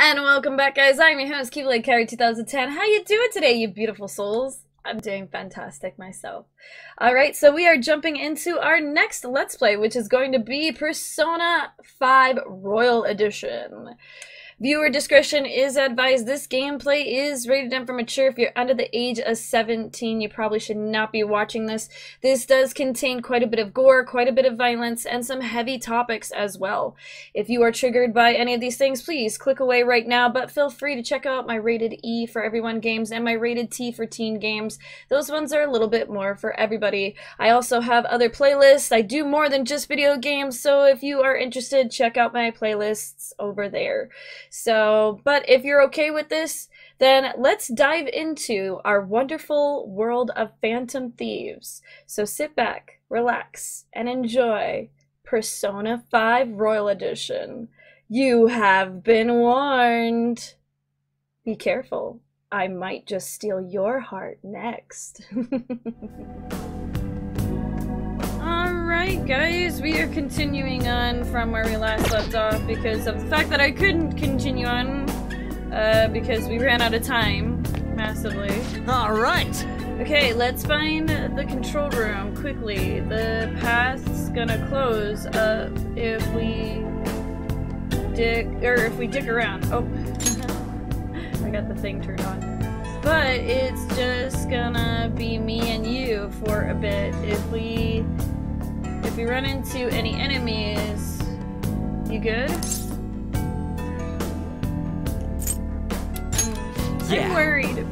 And welcome back, guys. I'm your host, Keyblade Carry 2010. How you doing today, you beautiful souls? I'm doing fantastic myself. Alright, so we are jumping into our next Let's Play, which is going to be Persona 5 Royal Edition. Viewer discretion is advised. This gameplay is rated M for mature. If you're under the age of 17, you probably should not be watching this. This does contain quite a bit of gore, quite a bit of violence, and some heavy topics as well. If you are triggered by any of these things, please click away right now, but feel free to check out my rated E for everyone games and my rated T for teen games. Those ones are a little bit more for everybody. I also have other playlists. I do more than just video games, so if you are interested, check out my playlists over there. So, but if you're okay with this, then let's dive into our wonderful world of Phantom Thieves. So sit back, relax, and enjoy Persona 5 Royal Edition. You have been warned. Be careful. I might just steal your heart next. Alright guys, we are continuing on from where we last left off because of the fact that I couldn't continue on uh, because we ran out of time massively. Alright! Okay, let's find the control room quickly. The path's gonna close uh, if we dig, or if we dig around. Oh, I got the thing turned on. But it's just gonna be me and you for a bit. If we if we run into any enemies, you good? Hmm. Yeah. I'm worried.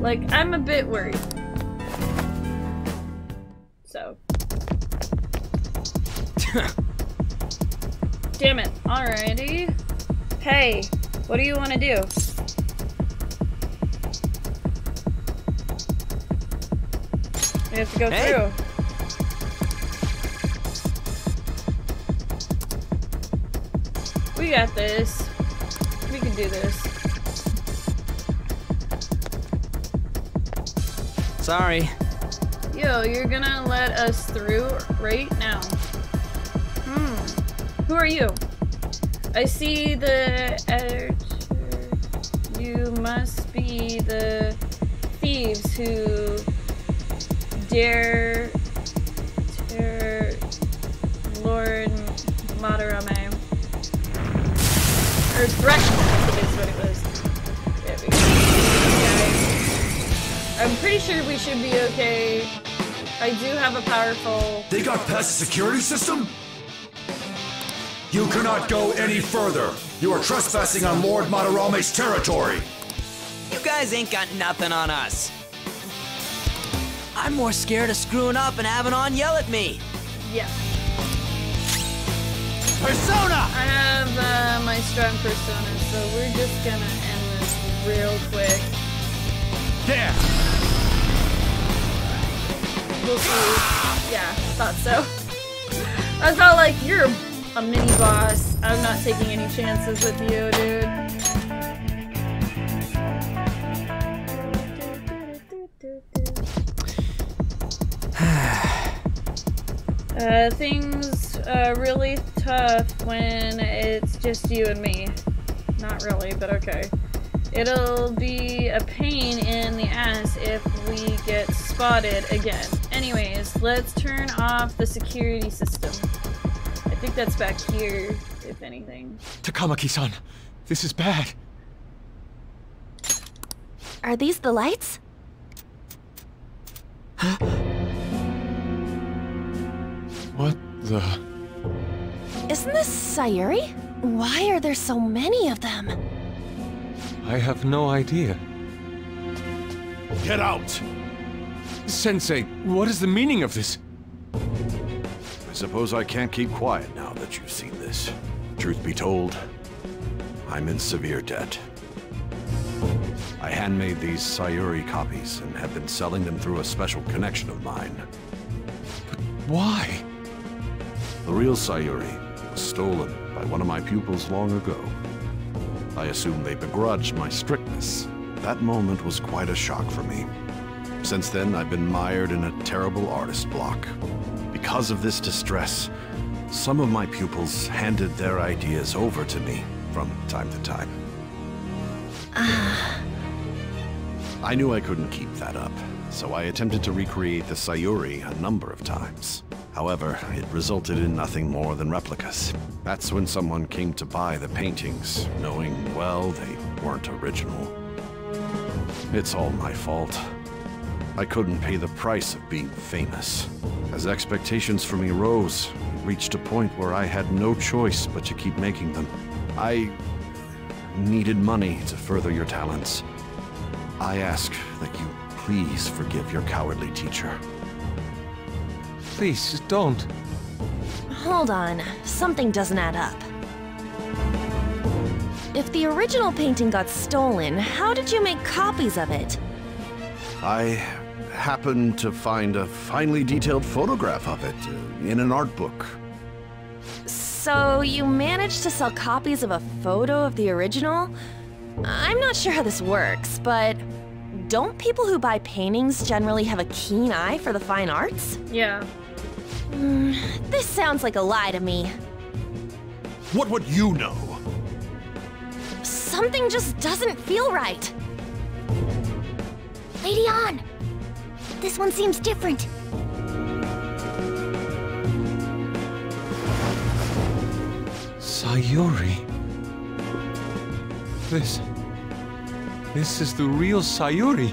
Like, I'm a bit worried. So. Damn it. Alrighty. Hey, what do you want to do? We have to go Hey. through. We got this. We can do this. Sorry. Yo, you're gonna let us through right now. Hmm. Who are you? I see the editor. You must be the thieves who dare dare Lord Madarame. Or threaten, I think is what it was. There we go. I'm pretty sure we should be okay. I do have a powerful. They got past the security system? You cannot go any further. You are trespassing on Lord Madarame's territory. You guys ain't got nothing on us. I'm more scared of screwing up and having Ann yell at me. Yeah. Persona! I have uh, my strong persona, so we're just gonna end this real quick. There! We'll see. Yeah, thought so. I all like, you're a mini boss. I'm not taking any chances with you, dude. Uh, things uh, really tough when it's just you and me. Not really, but okay. It'll be a pain in the ass if we get spotted again. Anyways, let's turn off the security system. I think that's back here, if anything. Takamaki-san, this is bad. Are these the lights? What the... Isn't this Sayuri? Why are there so many of them? I have no idea. Get out! Sensei, what is the meaning of this? I suppose I can't keep quiet now that you've seen this. Truth be told, I'm in severe debt. I handmade these Sayuri copies and have been selling them through a special connection of mine. But why? The real Sayuri was stolen by one of my pupils long ago. I assume they begrudged my strictness. That moment was quite a shock for me. Since then, I've been mired in a terrible artist block. Because of this distress, Some of my pupils handed their ideas over to me from time to time. Ah. I knew I couldn't keep that up, so I attempted to recreate the Sayuri a number of times. However, it resulted in nothing more than replicas. That's when someone came to buy the paintings, knowing, well, they weren't original. It's all my fault. I couldn't pay the price of being famous. As expectations for me rose, reached a point where I had no choice but to keep making them. I needed money to further your talents. I ask that you please forgive your cowardly teacher. Please, just don't. Hold on, something doesn't add up. If the original painting got stolen, how did you make copies of it? I happened to find a finely detailed photograph of it uh, in an art book. So you managed to sell copies of a photo of the original? I'm not sure how this works, but don't people who buy paintings generally have a keen eye for the fine arts? Yeah. Hmm, this sounds like a lie to me. What would you know? Something just doesn't feel right. Lady Ann! This one seems different. Sayuri. This. This is the real Sayuri.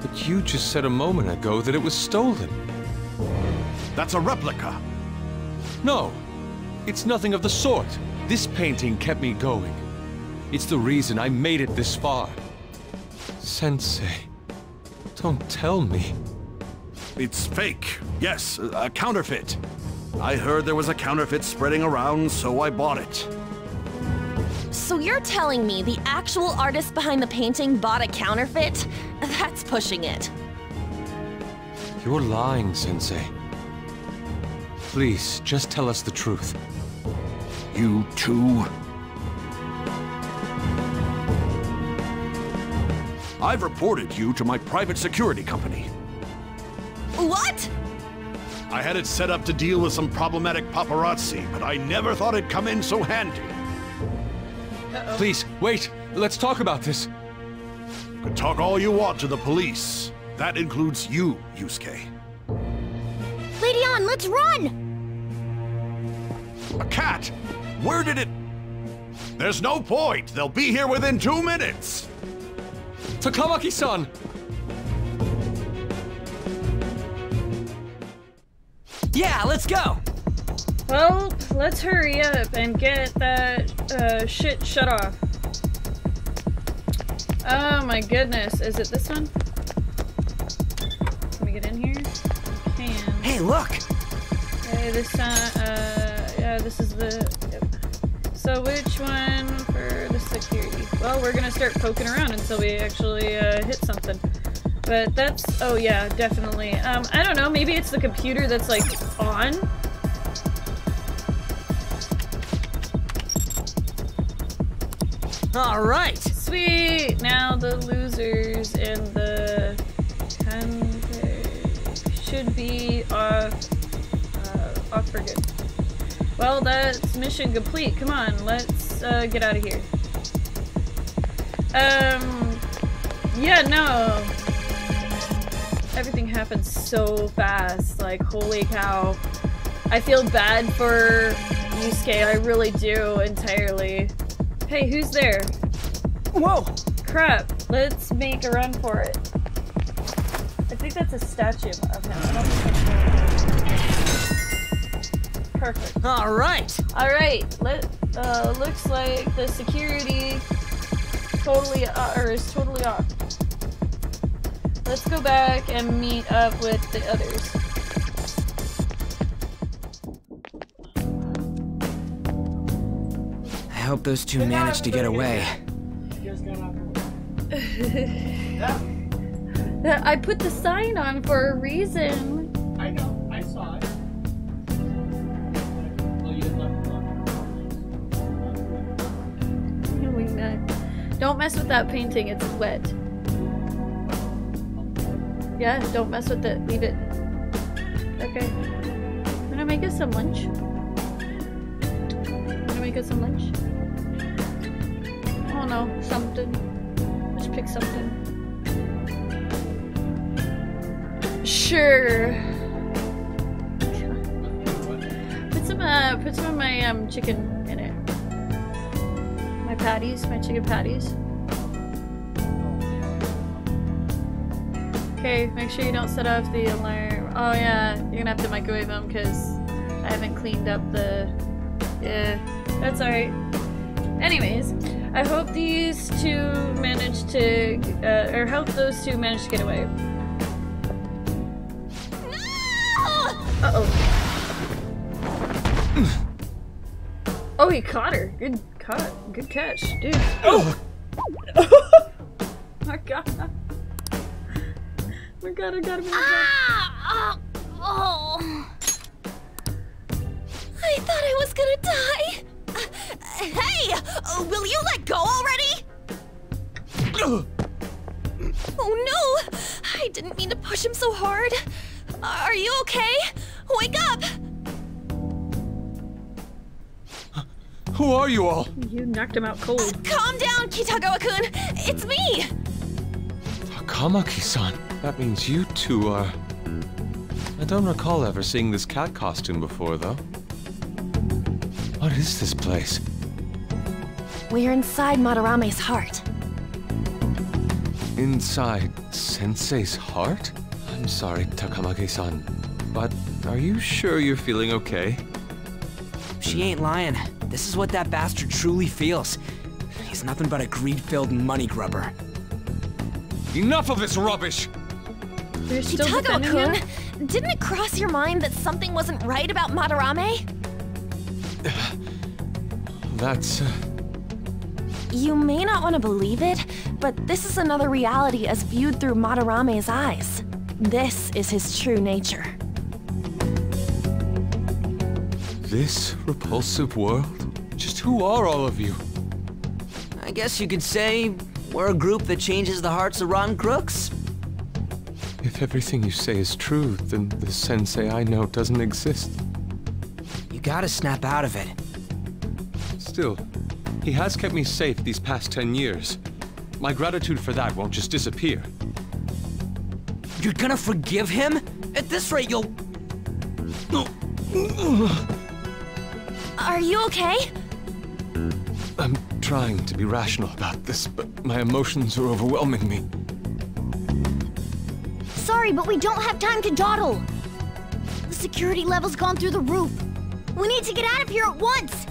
But you just said a moment ago that it was stolen. That's a replica. No, it's nothing of the sort. This painting kept me going. It's the reason I made it this far. Sensei, don't tell me. It's fake. Yes, a counterfeit. I heard there was a counterfeit spreading around, so I bought it. So you're telling me the actual artist behind the painting bought a counterfeit? That's pushing it. You're lying, Sensei. Please, just tell us the truth. You too? I've reported you to my private security company. What? I had it set up to deal with some problematic paparazzi, but I never thought it'd come in so handy. Please, wait. Let's talk about this. Could talk all you want to the police. That includes you, Yusuke. Lady Ann, let's run! A cat! Where did it... There's no point. They'll be here within two minutes. Takamaki-san! Yeah, let's go! Well, let's hurry up and get that uh, shit shut off. Oh my goodness. Is it this one? Can we get in here? We can. Hey, look! Okay, this time, uh, this is the, yep. So which one for the security? Well, we're gonna start poking around until we actually, uh, hit something. But that's, oh yeah, definitely. Um, I don't know, maybe it's the computer that's, like, on? Alright! Sweet! Now the losers and the should be off, uh, off for good. Well, that's mission complete. Come on, let's uh, get out of here. Um, yeah, no. Everything happens so fast. Like, holy cow. I feel bad for Yusuke. I really do entirely. Hey, who's there? Whoa! Crap. Let's make a run for it. I think that's a statue of him. Perfect. Alright! Alright, let uh looks like the security totally uh, or is totally off. Let's go back and meet up with the others. I hope those two managed to get away. I put the sign on for a reason. Don't mess with that painting, it's wet. Yeah, don't mess with it. Leave it. Okay. No, Wanna make us some lunch? Wanna make us some lunch? Oh no, something. Just pick something. Sure. Put some uh put some of my um chicken patties, my chicken patties. Okay, make sure you don't set off the alarm. Oh yeah, you're gonna have to microwave them because I haven't cleaned up the. Yeah, that's alright. Anyways, I hope these two manage to, uh, or hope those two manage to get away. Uh oh. Oh, he caught her. Good caught. Good catch, dude. Oh. my god. My god, I got him in the back. Ah! Oh! oh. I thought I was gonna die. Uh, hey, uh, will you let go already? oh no! I didn't mean to push him so hard. Are you okay? Wake up! Who are you all? You knocked him out cold. Calm down, Kitagawa-kun. It's me. Takamaki-san. That means you two are... I don't recall ever seeing this cat costume before, though. What is this place? We're inside Madarame's heart. Inside Sensei's heart? I'm sorry, Takamaki-san, but are you sure you're feeling okay? She ain't lying. This is what that bastard truly feels. He's nothing but a greed-filled money grubber. Enough of this rubbish! You're still defending Kitagawa-kun, didn't it cross your mind that something wasn't right about Madarame? That's... Uh, You may not want to believe it, but this is another reality as viewed through Madarame's eyes. This is his true nature. this repulsive world? Just who are all of you? I guess you could say we're a group that changes the hearts of rotten crooks. If everything you say is true, then the sensei I know doesn't exist. You gotta snap out of it. Still, he has kept me safe these past ten years. My gratitude for that won't just disappear. You're gonna forgive him? At this rate, you'll... Are you okay? I'm trying to be rational about this, but my emotions are overwhelming me. Sorry, but we don't have time to dawdle. The security level's gone through the roof. We need to get out of here at once.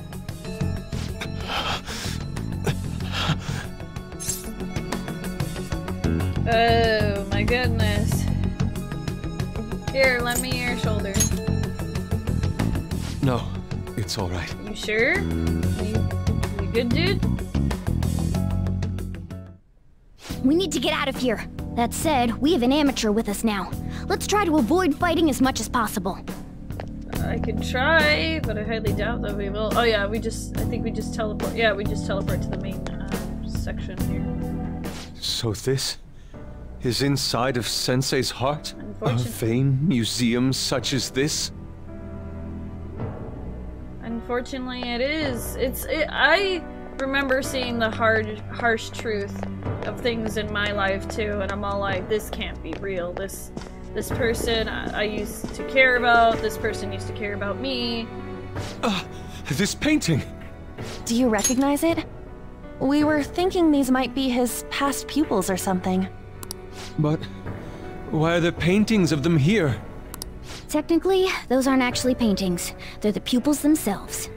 Oh my goodness. Here, lend me your shoulder. No, it's all right. You sure? You, you good, dude? We need to get out of here. That said, we have an amateur with us now. Let's try to avoid fighting as much as possible. I could try, but I highly doubt that we will. Oh yeah, we just, I think we just teleport. Yeah, we just teleport to the main um, section here. So this is inside of Sensei's heart? A vain museum such as this? Unfortunately, it is. It's. It, I remember seeing the hard, harsh truth of things in my life too, and I'm all like, this can't be real. This, this person I, I used to care about. This person used to care about me. Ah, this painting! Do you recognize it? We were thinking these might be his past pupils or something. But why are there paintings of them here? Technically, those aren't actually paintings. They're the pupils themselves.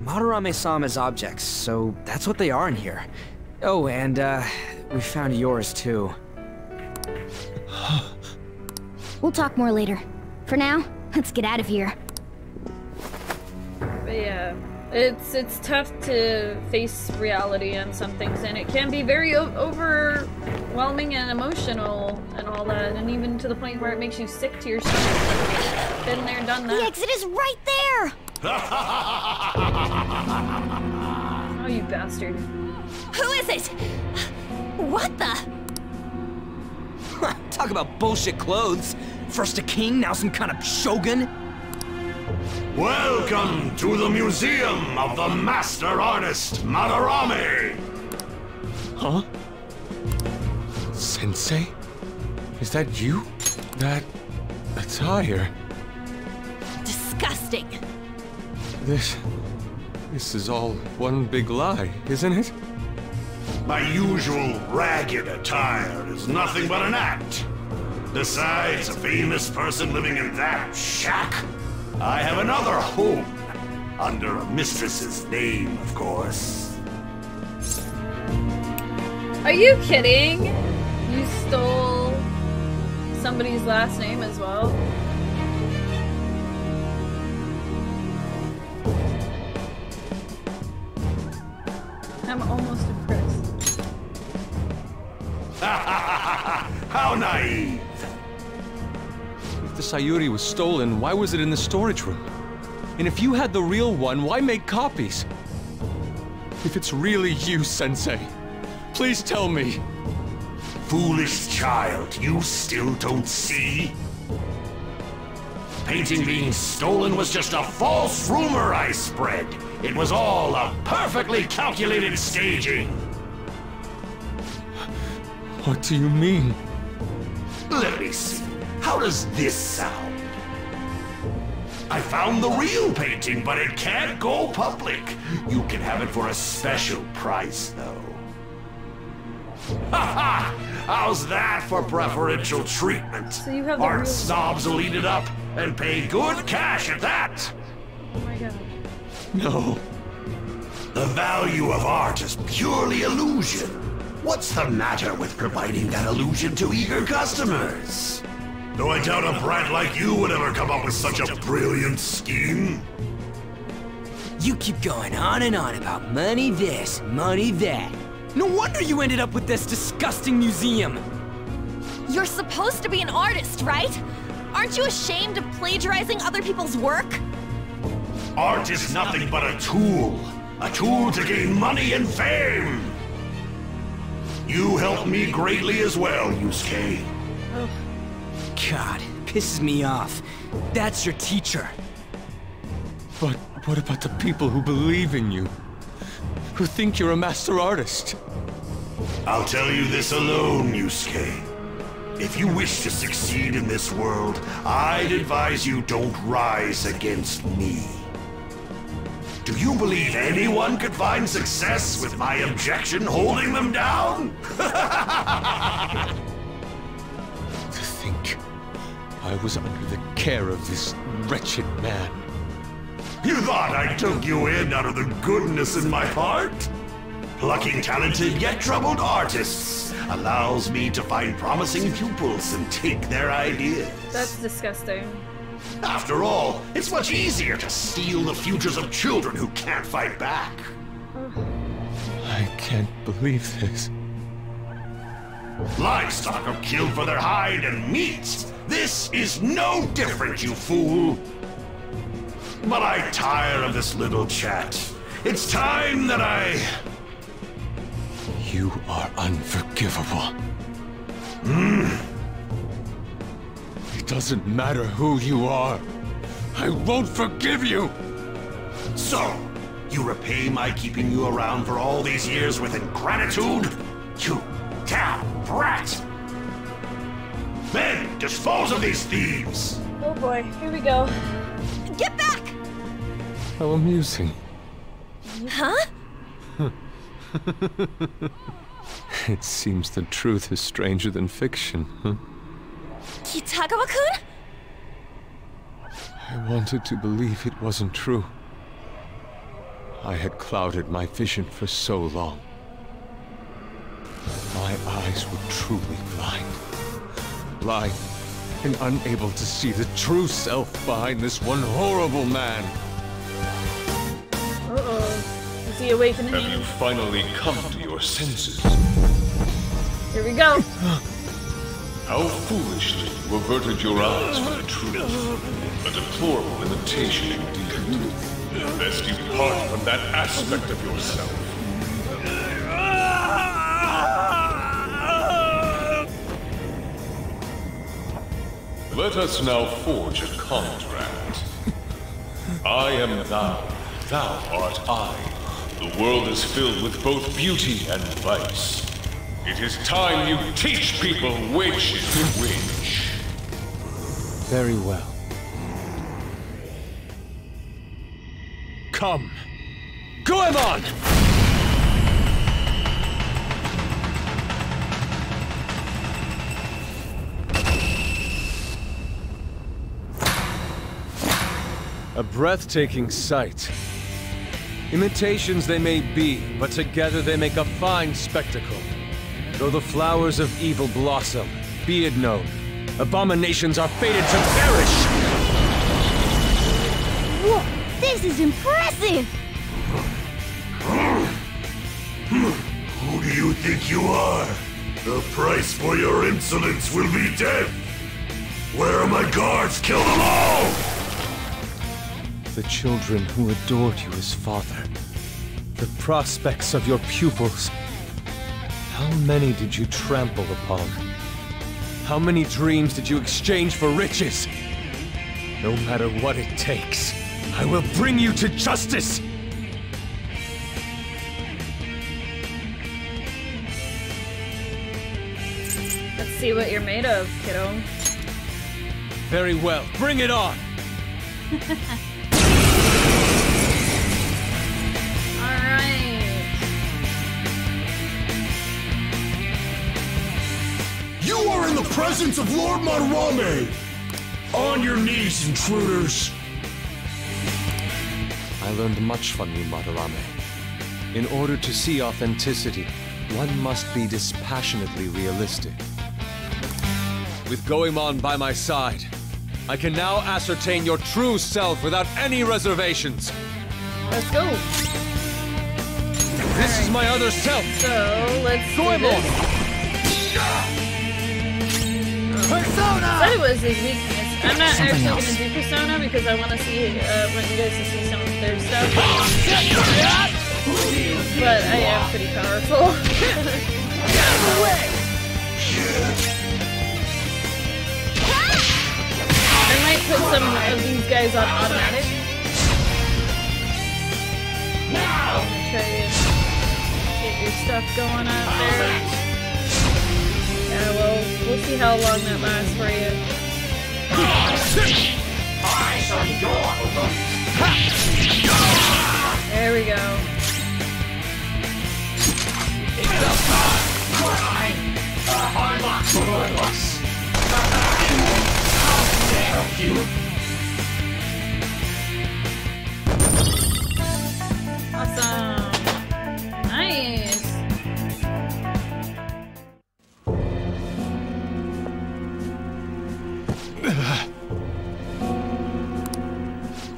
Madarame saw them as objects, so that's what they are in here. Oh, and, uh, we found yours, too. We'll talk more later. For now, let's get out of here. But yeah, it's it's tough to face reality on some things, and it can be very o- overwhelming and emotional and all that, and even to the point where it makes you sick to your stomach. Been there, done that. The that. exit is right there! Oh, you bastard! Who is it? What the? Talk about bullshit clothes. First a king, now some kind of shogun. Welcome to the Museum of the Master Artist Madarame! Huh? Sensei? Is that you? That attire? Disgusting. This. This is all one big lie, isn't it? My usual ragged attire is nothing but an act. Besides a famous person living in that shack, I have another home. Under a mistress's name, of course. Are you kidding? You stole somebody's last name as well? I'm almost impressed. How naive! The Sayuri was stolen, why was it in the storage room? And if you had the real one, why make copies? If it's really you, Sensei, please tell me. Foolish child, you still don't see? Painting being stolen was just a false rumor I spread. It was all a perfectly calculated staging. What do you mean? Let me see. How does this sound? I found the real painting, but it can't go public. You can have it for a special price, though. Ha ha! How's that for preferential treatment? So you have the Art snobs will eat it up and pay good cash at that. Oh my god. No. The value of art is purely illusion. What's the matter with providing that illusion to eager customers? Though I doubt a brat like you would ever come up with such a brilliant scheme. You keep going on and on about money this, money that. No wonder you ended up with this disgusting museum. You're supposed to be an artist, right? Aren't you ashamed of plagiarizing other people's work? Art is nothing but a tool. A tool to gain money and fame. You helped me greatly as well, Yusuke. God, pisses me off. That's your teacher. But what about the people who believe in you? Who think you're a master artist? I'll tell you this alone, Yusuke. If you wish to succeed in this world, I'd advise you don't rise against me. Do you believe anyone could find success with my objection holding them down? To think I was under the care of this wretched man. You thought I took you in out of the goodness in my heart? Plucking talented yet troubled artists allows me to find promising pupils and take their ideas. That's disgusting. After all, it's much easier to steal the futures of children who can't fight back. I can't believe this. Livestock are killed for their hide and meat. This is no different, you fool. But I tire of this little chat. It's time that I... You are unforgivable. Hmm. It doesn't matter who you are. I won't forgive you! So, you repay my keeping you around for all these years with ingratitude? You damn brat! Men, dispose of these thieves! Oh boy, here we go. Get back! How amusing. Huh? It seems the truth is stranger than fiction, huh? Kitagawa-kun? I wanted to believe it wasn't true. I had clouded my vision for so long. My eyes were truly blind. Blind and unable to see the true self behind this one horrible man. Uh-oh. Is he awakening? Have you finally come to your senses? Here we go. How foolishly you averted your eyes from the truth. A deplorable imitation indeed. Best you part from that aspect of yourself. Let us now forge a contract. I am thou, thou art I. The world is filled with both beauty and vice. It is time you teach people which is which. Very well. Come. Goemon! A breathtaking sight. Imitations they may be, but together they make a fine spectacle. Though the flowers of evil blossom, be it known, abominations are fated to perish! Whoa, this is impressive! Who do you think you are? The price for your insolence will be death! Where are my guards? Kill them all! The children who adored you as father. The prospects of your pupils. How many did you trample upon? How many dreams did you exchange for riches? No matter what it takes, I will bring you to justice! Let's see what you're made of, kiddo. Very well, bring it on! presence of Lord Madarame! On your knees, intruders! I learned much from you, Madarame. In order to see authenticity, one must be dispassionately realistic. With Goemon by my side, I can now ascertain your true self without any reservations. Let's go. This is my other self! So, let's go Goemon! this. Said it was his weakness. I'm not actually gonna do Persona because I want to see, uh, want you guys to see some of their stuff. But I am pretty powerful. I might put some of these guys on automatic. Gonna try to get your stuff going out there. Yeah, well, we'll see how long that lasts for you. There we go. Awesome. Nice.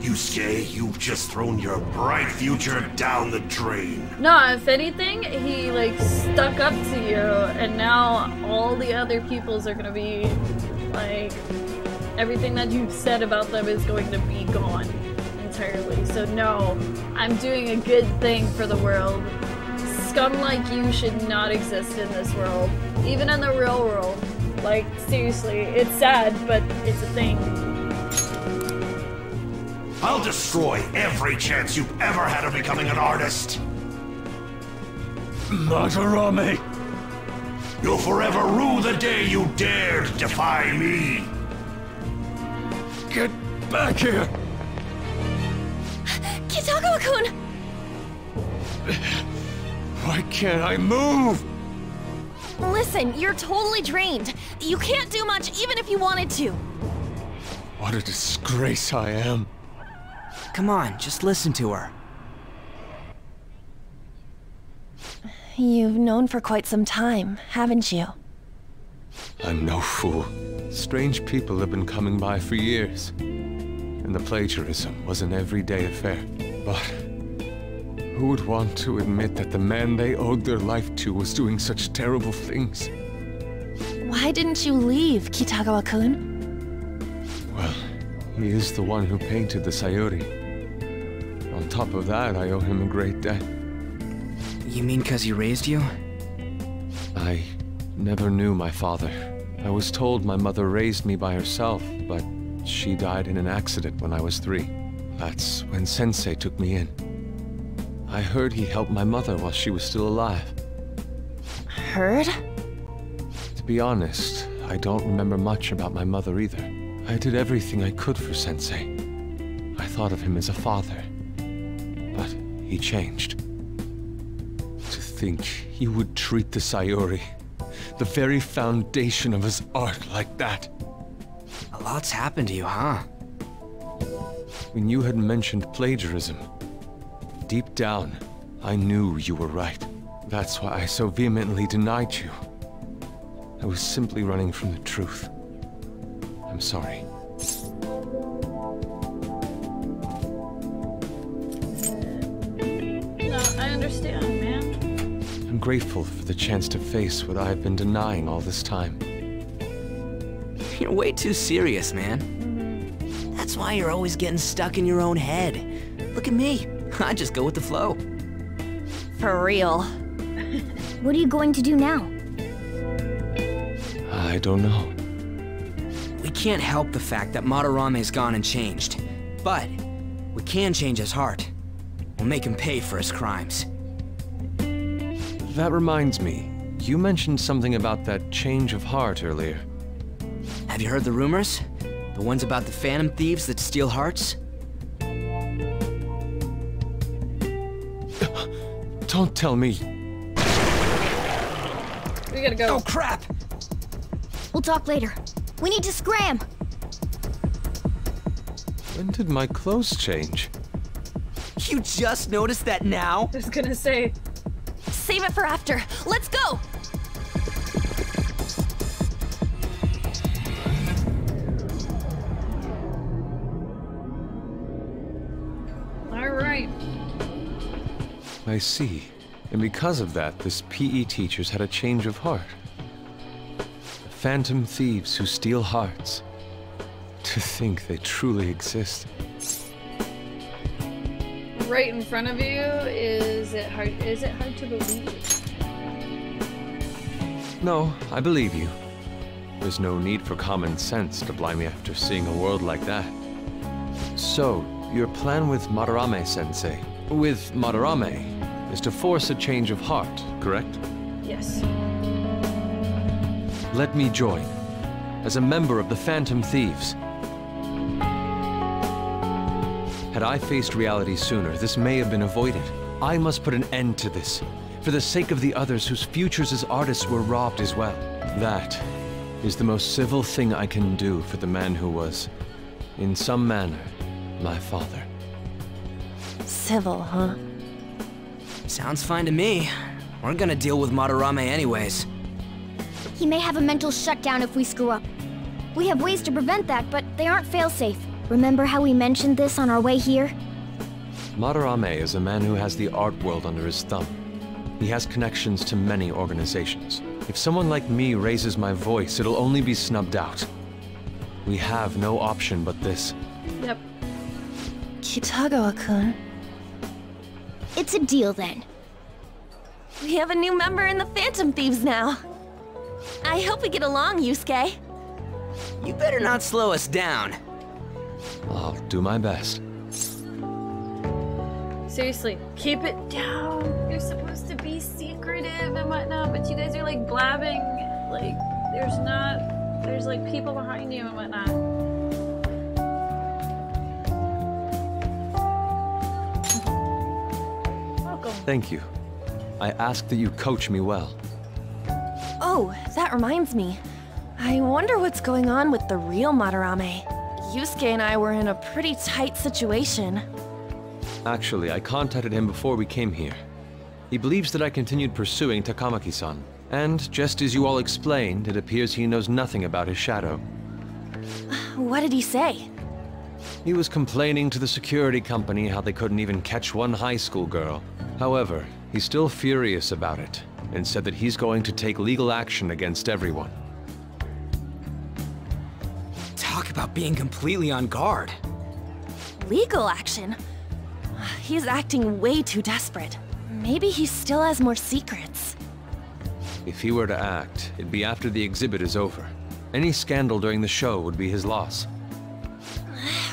Yusuke, you've just thrown your bright future down the drain. No, if anything, he like stuck up to you, and now all the other pupils are gonna be like everything that you've said about them is going to be gone entirely. So no, I'm doing a good thing for the world. Scum like you should not exist in this world, even in the real world. Like seriously, it's sad, but it's a thing. I'll destroy every chance you've ever had of becoming an artist. Madarame! You'll forever rue the day you dared defy me. Get back here! Kitagawa-kun! Why can't I move? Listen, you're totally drained. You can't do much even if you wanted to. What a disgrace I am. Come on, just listen to her. You've known for quite some time, haven't you? I'm no fool. Strange people have been coming by for years. And the plagiarism was an everyday affair. But who would want to admit that the man they owed their life to was doing such terrible things? Why didn't you leave, Kitagawa-kun? Well, he is the one who painted the Sayuri. On top of that, I owe him a great debt. You mean cause he raised you? I never knew my father. I was told my mother raised me by herself, but she died in an accident when I was three. That's when Sensei took me in. I heard he helped my mother while she was still alive. Heard? To be honest, I don't remember much about my mother either. I did everything I could for Sensei. I thought of him as a father. But he changed. To think he would treat the Sayuri, the very foundation of his art, like that. A lot's happened to you, huh? When you had mentioned plagiarism, deep down, I knew you were right. That's why I so vehemently denied you. I was simply running from the truth. I'm sorry. No, I understand, man. I'm grateful for the chance to face what I've been denying all this time. You're way too serious, man. That's why you're always getting stuck in your own head. Look at me. I just go with the flow. For real. What are you going to do now? I don't know. We can't help the fact that Madarame's gone and changed. But we can change his heart. We'll make him pay for his crimes. That reminds me, you mentioned something about that change of heart earlier. Have you heard the rumors? The ones about the phantom thieves that steal hearts? Don't tell me. We gotta go. Oh crap! We'll talk later. We need to scram! When did my clothes change? You just noticed that now? I was gonna say, Save it for after. Let's go! I see. And because of that, this PE teacher's had a change of heart. Phantom thieves who steal hearts. To think they truly exist. Right in front of you, is it hard is it hard to believe? No, I believe you. There's no need for common sense to blind me after seeing a world like that. So, your plan with Madarame-sensei, with Madarame, is to force a change of heart, correct? Yes. Let me join, as a member of the Phantom Thieves. Had I faced reality sooner, this may have been avoided. I must put an end to this, for the sake of the others whose futures as artists were robbed as well. That is the most civil thing I can do for the man who was, in some manner, my father. Civil, huh? Sounds fine to me. We're gonna deal with Madarame anyways. He may have a mental shutdown if we screw up. We have ways to prevent that, but they aren't failsafe. Remember how we mentioned this on our way here? Madarame is a man who has the art world under his thumb. He has connections to many organizations. If someone like me raises my voice, it'll only be snubbed out. We have no option but this. Yep. Kitagawa-kun. It's a deal then. We have a new member in the Phantom Thieves now. I hope we get along, Yusuke. You better not slow us down. I'll do my best. Seriously, keep it down. You're supposed to be secretive and whatnot, but you guys are like blabbing. Like, there's not, there's like people behind you and whatnot. Welcome. Thank you. I ask that you coach me well. Oh, that reminds me. I wonder what's going on with the real Madarame. Yusuke and I were in a pretty tight situation. Actually, I contacted him before we came here. He believes that I continued pursuing Takamaki-san. And, just as you all explained, it appears he knows nothing about his shadow. What did he say? He was complaining to the security company how they couldn't even catch one high school girl. However, he's still furious about it, and said that he's going to take legal action against everyone. Talk about being completely on guard. Legal action? He's acting way too desperate. Maybe he still has more secrets. If he were to act, it'd be after the exhibit is over. Any scandal during the show would be his loss.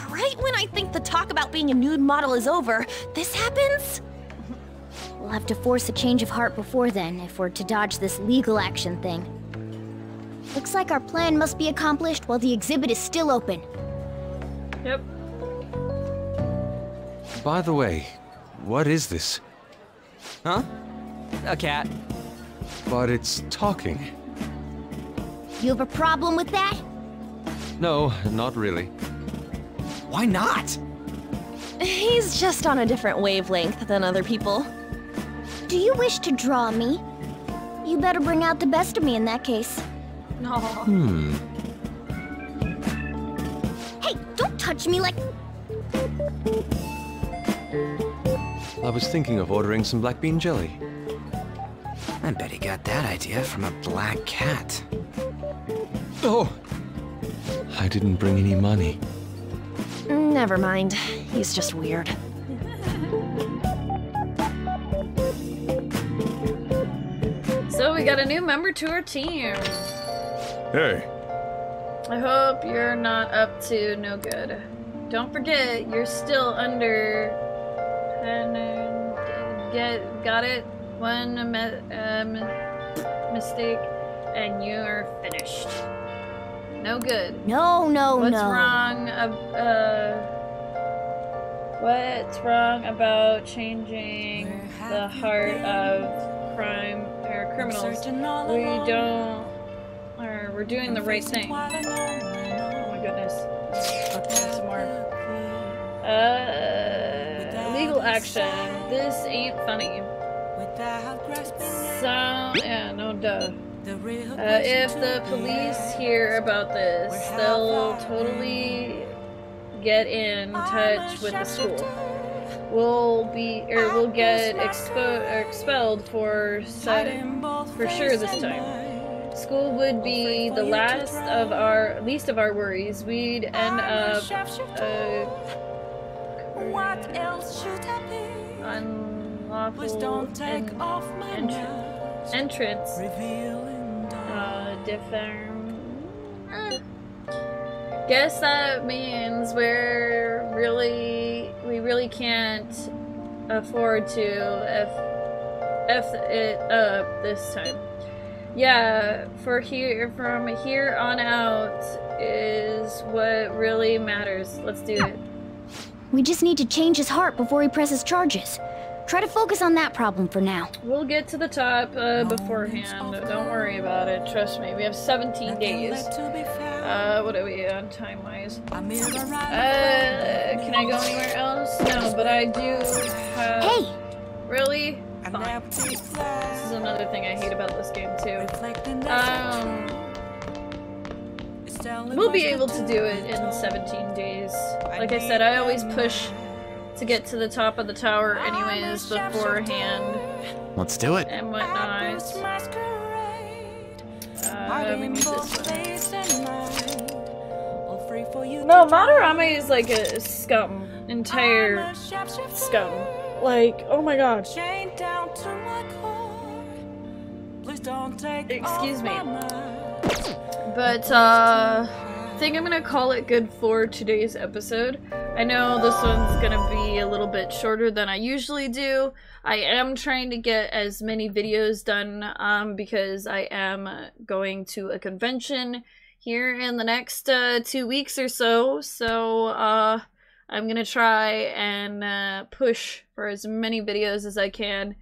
Right when I think the talk about being a nude model is over, this happens? We'll have to force a change of heart before then if we're to dodge this legal action thing. Looks like our plan must be accomplished while the exhibit is still open. Yep. By the way, what is this? Huh? A cat. But it's talking. You have a problem with that? No, not really. Why not? He's just on a different wavelength than other people. Do you wish to draw me? You better bring out the best of me in that case. No. Hmm. Hey, don't touch me like... I was thinking of ordering some black bean jelly. I bet he got that idea from a black cat. Oh! I didn't bring any money. Never mind. He's just weird. Got a new member to our team. Hey, I hope you're not up to no good. Don't forget, you're still under. And get got it. One me- um, mistake, and you're finished. No good. No, no, What's no. wrong? Uh, what's wrong about changing the heart of crime or criminals? We don't. Or we're doing the right thing. Oh my goodness. Okay, some more. Uh, legal action. This ain't funny. So, yeah, no duh. Uh, if the police hear about this, they'll totally get in touch with the school. We'll be, or we'll get expo- expelled for for sure this time. School would be the last of our, least of our worries. We'd end up uh, unlawful en- entr- entrance. Uh, different. Guess that means we're really, we really can't afford to f f it up this time. Yeah, for here, from here on out is what really matters. Let's do it. We just need to change his heart before he presses charges. Try to focus on that problem for now. We'll get to the top uh, beforehand. Don't worry about it. Trust me. We have 17 days. Uh, what are we on time wise? Uh, can I go anywhere else? No, but I do have. Hey! Really? Fine. This is another thing I hate about this game too. Um, we'll be able to do it in 17 days. Like I said, I always push to get to the top of the tower anyways beforehand Let's do it. and whatnot. Uh, we need this one. No, Madarame is like a scum. Entire scum. Like, oh my god. Excuse me. But, uh, I think I'm gonna call it good for today's episode. I know this one's gonna be a little bit shorter than I usually do. I am trying to get as many videos done um, because I am going to a convention here in the next uh, two weeks or so. So uh, I'm gonna try and uh, push for as many videos as I can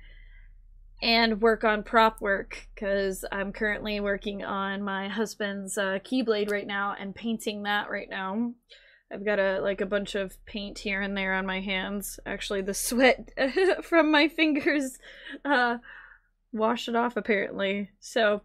and work on prop work because I'm currently working on my husband's uh, keyblade right now and painting that right now. I've got a like a bunch of paint here and there on my hands. Actually, the sweat from my fingers uh, wash it off apparently. So,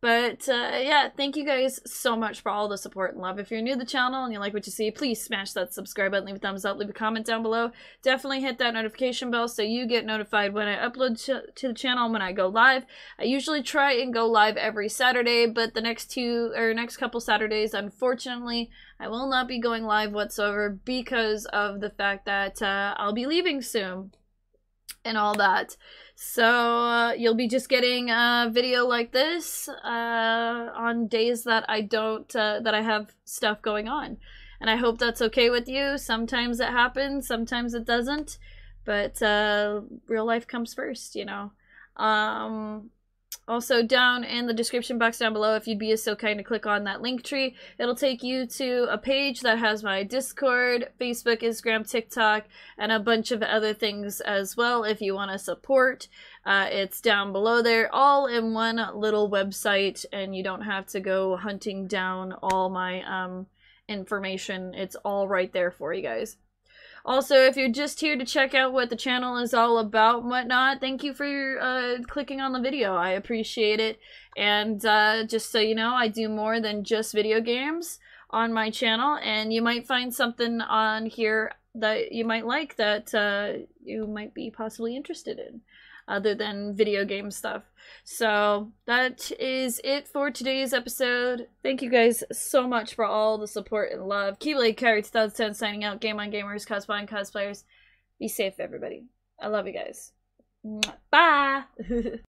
but uh, yeah, thank you guys so much for all the support and love. If you're new to the channel and you like what you see, please smash that subscribe button, leave a thumbs up, leave a comment down below. Definitely hit that notification bell so you get notified when I upload to, the channel when I go live. I usually try and go live every Saturday, but the next two or next couple Saturdays, unfortunately, I will not be going live whatsoever because of the fact that uh, I'll be leaving soon and all that. So uh, you'll be just getting a video like this uh, on days that I don't uh, that I have stuff going on. and I hope that's okay with you. Sometimes it happens, sometimes it doesn't, but uh, real life comes first, you know. Um, also, down in the description box down below, if you'd be so kind to click on that Linktree, it'll take you to a page that has my Discord, Facebook, Instagram, TikTok, and a bunch of other things as well if you want to support. Uh, it's down below there, all in one little website, and you don't have to go hunting down all my um, information. It's all right there for you guys. Also, if you're just here to check out what the channel is all about and whatnot, thank you for uh, clicking on the video. I appreciate it. And uh, just so you know, I do more than just video games on my channel, and you might find something on here that you might like that uh, you might be possibly interested in other than video game stuff. So that is it for today's episode. Thank you guys so much for all the support and love. Keyblade Carry 2010 signing out. Game on Gamers, cosplay and cosplayers. Be safe, everybody. I love you guys. Bye!